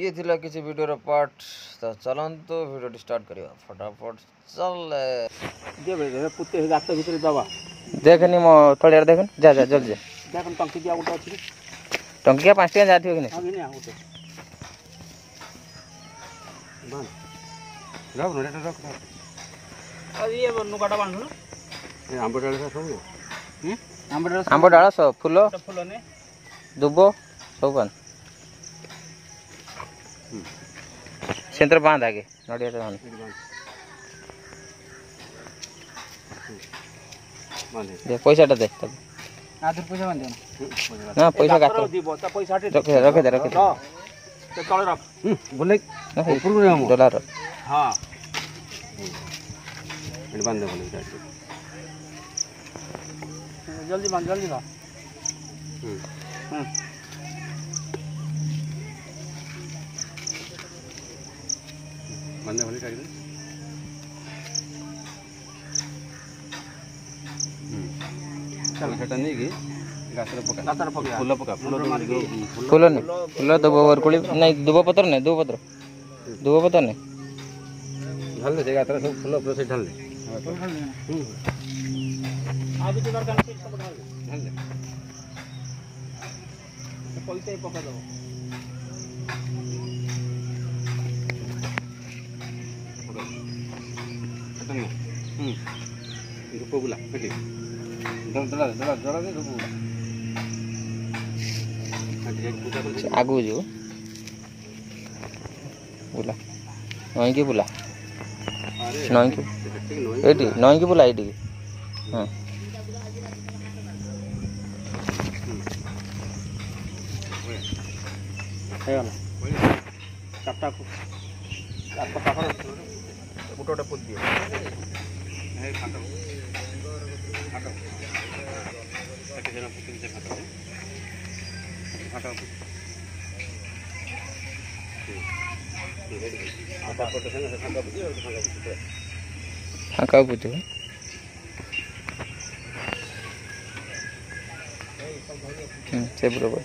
ये थिला किसी वीडियो पार्ट तो चलन तो वीडियो स्टार्ट करियो फटाफट चल दे बे पुते गात भीतर दबा देखनी मो देर देखन जा जा जल्दी देखन टंकी दिया उठो छी टंकी के 5 टका जाथियो कि नहीं नहीं आउट बन तो रख रख रख अब ये नुकाटा बांधो ये आंबटाले सब हो ଆମ୍ବ ଡାଳ ସବୁ ଫୁଲ ଦୁବ ସବୁ ପାନ ସେନ୍ତରେ ବାନ୍ଧ ଆଗେ ନଡ଼ିଆ ବାନ୍ଧ পয়সাটা দে না পয়সা রখে দে রখে দে রখে ডলার হ্যাঁ जल्दी बांध जल्दी बांध बांधने वाली टाइम चल हटने की फुल पका फुल तो नहीं फुल दुबावर कोळी नाही दुबा पत्र नाही दुबा पत्र दुबा पत्र नहीं ढाल दे गात्र सब फुल फुल से ढाल दे ଆଗକୁ ଦରକାର ସେଠି ସବୁ ଢାଳିଲେ ଢାଳିଲେ ପଇସା ବି ପକାଇଦେବ ଧୂପ ଗୁଲା ସେଠି ଦଳା ଦଳା ଦଳା ଦେ ଧୂପ ଗୁଲା ଆଗକୁ ଯିବ ବୁଲା ନଈକି ବୁଲା ନଈକି ଏଇଠି ନଈକି ବୁଲା ଏଇଠିକି ହଁ না চারটা চারটা পাখার ফুটোটা ফুট দিয়ে হ্যাঁ ফাটাও ফাটাও তাকে যেন ফুটে দিতে ফাটাও ফাটাও ফাঁকা পুজো হুম সে বরাবর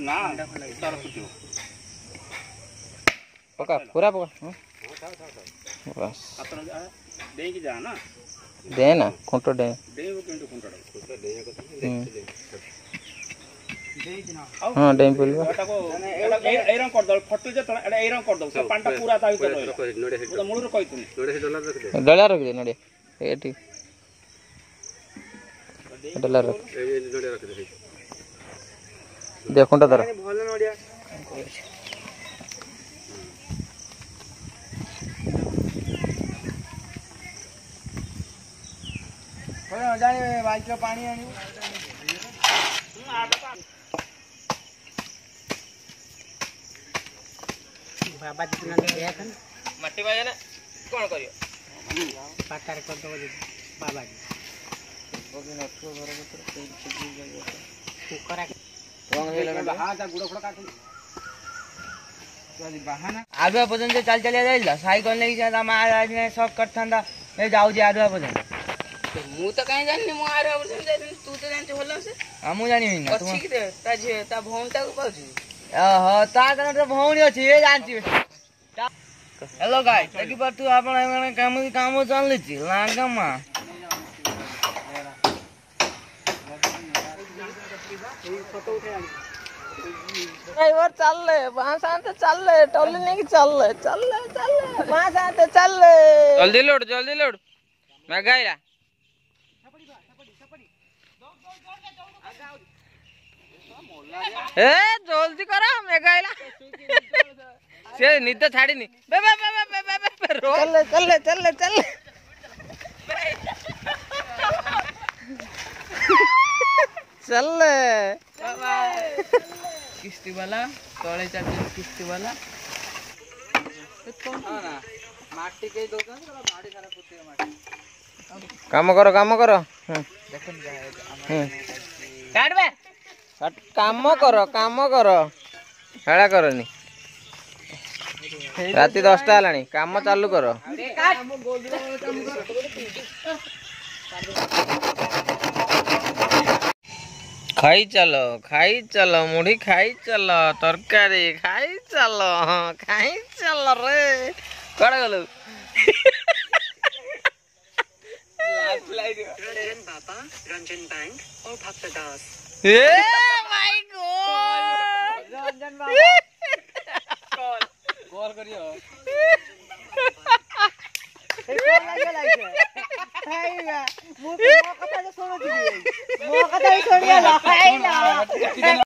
ना पका पूरा पका हम्म। बस देंगे जा ना दे ना कुंटो दे दे वो किंतु कुंटो दे हां डेम पिल एरम कर दो फोटो जे तण एरम कर दो पांटा पूरा ता हित रहो मूल रो तो कहितु डॉलर रख दे डॉलर रख दे नडे एटी तो डॉलर तो रख दे डॉलर रख दे ଦେଖୁନ୍ ତାର ପାଣି ଆଣିବୁ ବାବା ଜିତିନା ମାଟି ବାଜା ନା କ'ଣ କରିବ ପାଖରେ କରିଦେବ ଯଦି ବାବାଜୀ କୁକରା આડવા પતન તો ચાલ ચાલ્યા જાય સાયકલ લઈ જતા મારા આજને શોખ કરતા હતા મેં જાઉં છે આડવા પતન હું તો કઈ જાણી હું આડવા પતન જાય તું તો જાણી હોલો છે હા હું જાણી ને પછી તા જે તા ભોન તા ઉપર છે હા તા કને તો ભોણ્યો છે એ જાણતી હેલો ગાઈસ એક બાર તું આપણે કામ કામ ચાલે છે લાગામાં ड्राइवर चल रहे वहाँ से चल रहे टोली नहीं चल रहे चल रहे चल रहे वहाँ से चल रहे जल्दी लौट जल्दी लौट मैं गया ए जल्दी करा मैं गया से निद्दा छाड़ी नहीं बे बे बे बे बे बे चल ले चल ले चल ले चल ले चल किस्ती वाला तोड़े चाबी किस्ती वाला काम करो काम करो हम्म. हम्म. काम करो काम करो हेड़ा कर रात ଦଶଟା ହେଲାଣି कम चालू कर ଖାଇ ଚାଲ ଖାଇ ଚାଲ ମୁଢ଼ି ଖାଇ ଚାଲ ତରକାରୀ ଖାଇ ଚାଲ ହଁ ଖାଇ ଚାଲ ରେ କୁଆଡ଼େ ଗଲୁ रंजन बाबा रंजन बैंक और भक्त दास कॉल कॉल करियो Kaila. mo ka talaga sa mga Mukha ka talaga sa mga